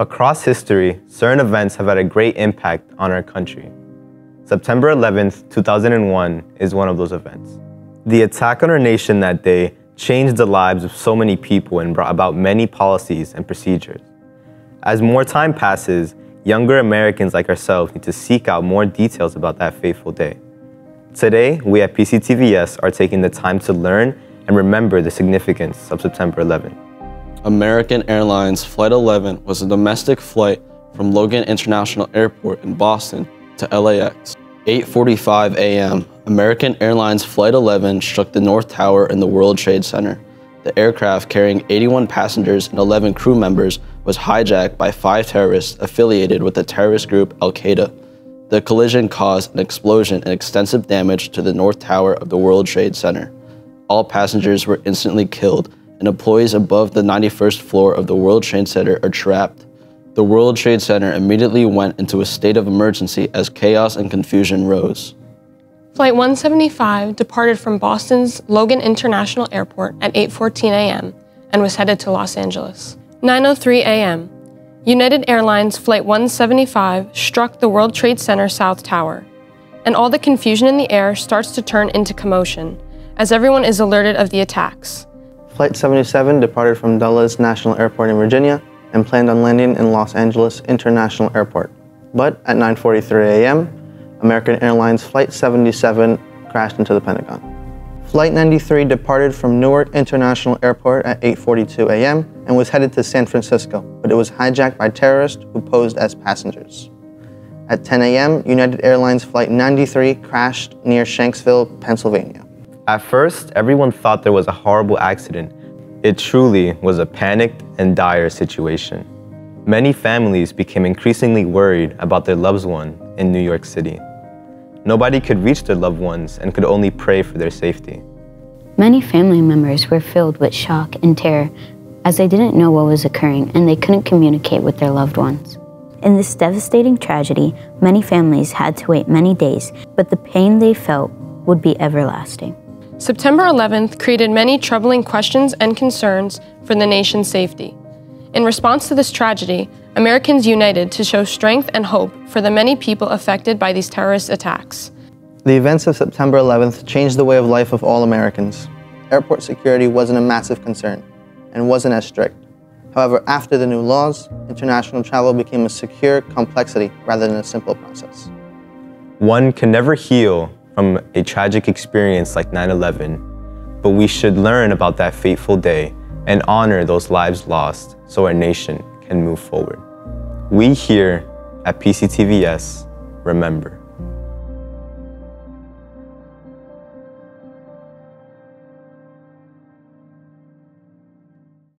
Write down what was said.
Across history, certain events have had a great impact on our country. September 11th, 2001 is one of those events. The attack on our nation that day changed the lives of so many people and brought about many policies and procedures. As more time passes, younger Americans like ourselves need to seek out more details about that fateful day. Today, we at PCTVS are taking the time to learn and remember the significance of September 11th. American Airlines Flight 11 was a domestic flight from Logan International Airport in Boston to LAX. 8.45 a.m., American Airlines Flight 11 struck the North Tower in the World Trade Center. The aircraft carrying 81 passengers and 11 crew members was hijacked by five terrorists affiliated with the terrorist group Al-Qaeda. The collision caused an explosion and extensive damage to the North Tower of the World Trade Center. All passengers were instantly killed, and employees above the 91st floor of the World Trade Center are trapped. The World Trade Center immediately went into a state of emergency as chaos and confusion rose. Flight 175 departed from Boston's Logan International Airport at 8:14 a.m. and was headed to Los Angeles. 9:03 a.m. United Airlines Flight 175 struck the World Trade Center South Tower, and all the confusion in the air starts to turn into commotion as everyone is alerted of the attacks. Flight 77 departed from Dulles National Airport in Virginia and planned on landing in Los Angeles International Airport. But at 9.43 a.m., American Airlines Flight 77 crashed into the Pentagon. Flight 93 departed from Newark International Airport at 8.42 a.m. and was headed to San Francisco, but it was hijacked by terrorists who posed as passengers. At 10 a.m., United Airlines Flight 93 crashed near Shanksville, Pennsylvania. At first, everyone thought there was a horrible accident. It truly was a panicked and dire situation. Many families became increasingly worried about their loved one in New York City. Nobody could reach their loved ones and could only pray for their safety. Many family members were filled with shock and terror as they didn't know what was occurring and they couldn't communicate with their loved ones. In this devastating tragedy, many families had to wait many days, but the pain they felt would be everlasting. September 11th created many troubling questions and concerns for the nation's safety. In response to this tragedy, Americans united to show strength and hope for the many people affected by these terrorist attacks. The events of September 11th changed the way of life of all Americans. Airport security wasn't a massive concern and wasn't as strict. However, after the new laws, international travel became a secure complexity rather than a simple process. One can never heal from a tragic experience like 9 11, but we should learn about that fateful day and honor those lives lost so our nation can move forward. We here at PCTVS remember.